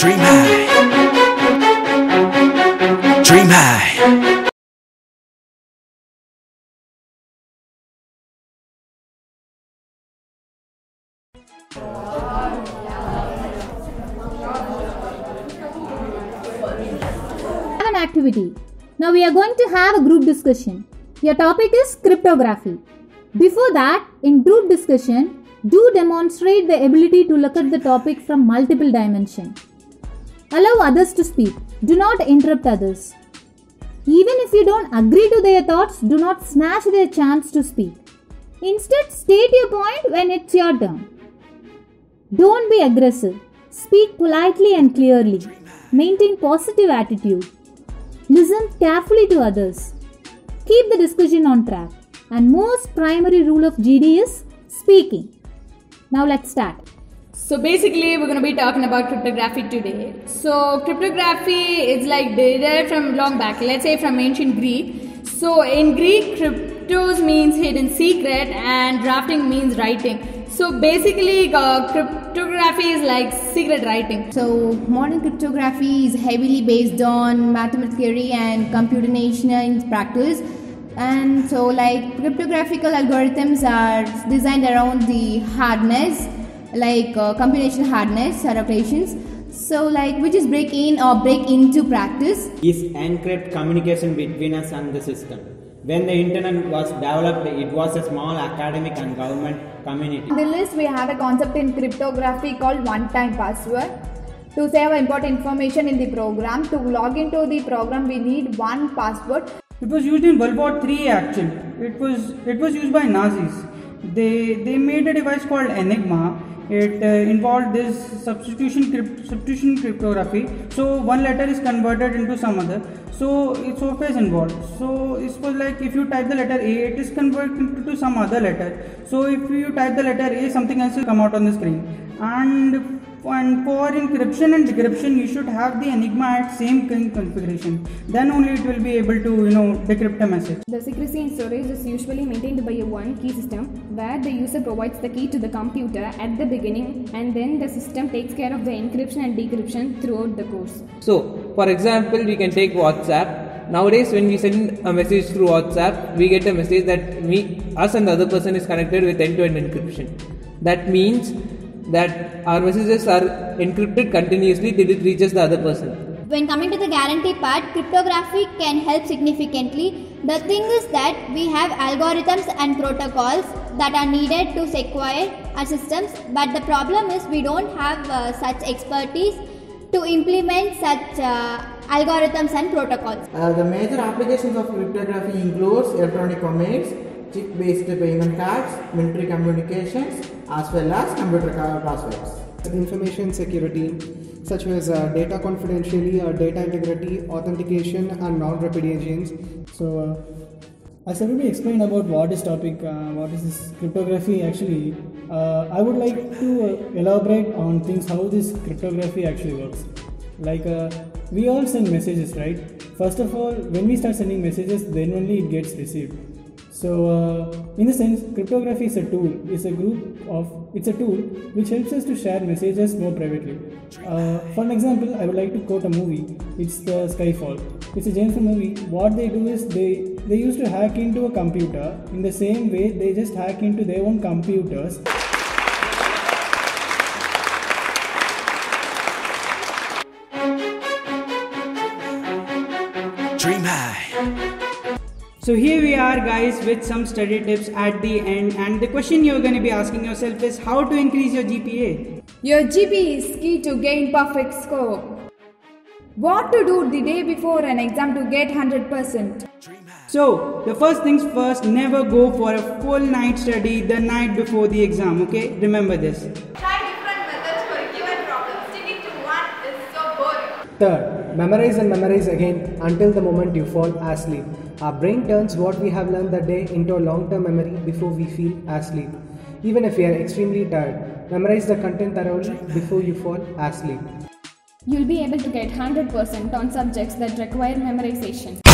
Dream high. Dream high. activity. Now we are going to have a group discussion. Your topic is cryptography. Before that, in group discussion, do demonstrate the ability to look at the topic from multiple dimensions. Allow others to speak. Do not interrupt others. Even if you don't agree to their thoughts, do not smash their chance to speak. Instead, state your point when it's your turn. Don't be aggressive. Speak politely and clearly. Maintain positive attitude. Listen carefully to others. Keep the discussion on track. And most primary rule of GD is speaking. Now let's start. So basically, we're going to be talking about cryptography today. So cryptography is like derived from long back, let's say from ancient Greek. So in Greek, cryptos means hidden secret, and drafting means writing. So basically, uh, cryptography is like secret writing. So modern cryptography is heavily based on mathematical theory and computation in practice. And so, like cryptographical algorithms are designed around the hardness like uh, computation hardness or operations so like which is break in or break into practice. Is encrypt communication between us and the system. When the internet was developed it was a small academic and government community. On the list we have a concept in cryptography called one time password. To save important information in the program to log into the program we need one password. It was used in world war 3 actually. It was it was used by nazis. They they made a device called enigma it uh, involved this substitution crypt- substitution cryptography. So one letter is converted into some other. So it's always involved. So it was like if you type the letter a it is converted into some other letter. So if you type the letter a something else will come out on the screen. And and for encryption and decryption you should have the enigma at same configuration. Then only it will be able to you know decrypt a message. The secrecy in storage is usually maintained by a one key system where the user provides the key to the computer at the beginning and then the system takes care of the encryption and decryption throughout the course. So for example we can take whatsapp. Nowadays when we send a message through whatsapp we get a message that we us and the other person is connected with end-to-end encryption. That means that our messages are encrypted continuously till it reaches the other person. When coming to the guarantee part, cryptography can help significantly. The thing is that we have algorithms and protocols that are needed to secure our systems, but the problem is we don't have uh, such expertise to implement such uh, algorithms and protocols. Uh, the major applications of cryptography includes electronic commerce, chip-based payment cards, military communications, as well as computer passwords. Information security, such as uh, data confidentiality, or data integrity, authentication, and non-repudiations. So, uh, as everybody explained about what is topic, uh, what is this cryptography actually, uh, I would like to elaborate on things how this cryptography actually works. Like we all send messages, right? First of all, when we start sending messages, then only it gets received so, uh, in the sense, cryptography is a tool. It's a group of. It's a tool which helps us to share messages more privately. Uh, for an example, I would like to quote a movie. It's the Skyfall. It's a James Bond movie. What they do is they they used to hack into a computer. In the same way, they just hack into their own computers. Dream high. So here we are guys with some study tips at the end and the question you're going to be asking yourself is how to increase your GPA. Your GPA is key to gain perfect score. What to do the day before an exam to get 100%? So, the first things first, never go for a full night study the night before the exam, okay? Remember this. Try different methods for a given problem. Sticking to one is so boring. Third, memorize and memorize again until the moment you fall asleep. Our brain turns what we have learned that day into a long term memory before we feel asleep. Even if we are extremely tired, memorize the content thoroughly before you fall asleep. You'll be able to get 100% on subjects that require memorization.